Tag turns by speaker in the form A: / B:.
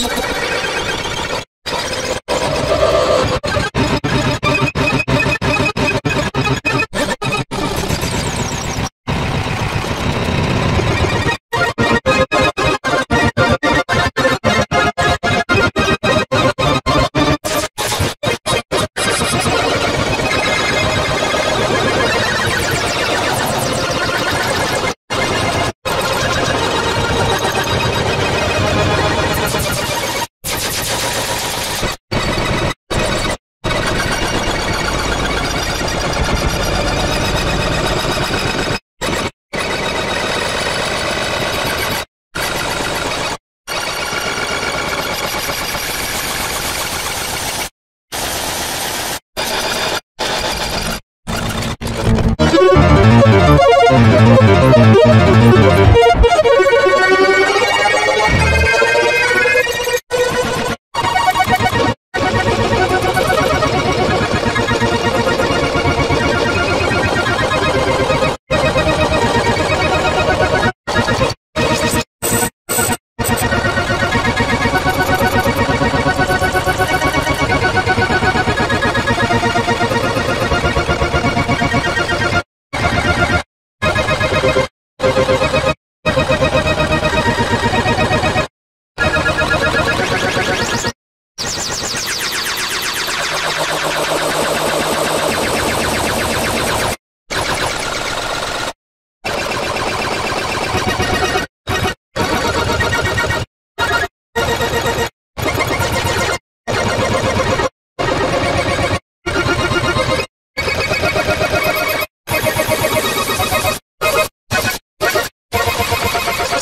A: you Woo!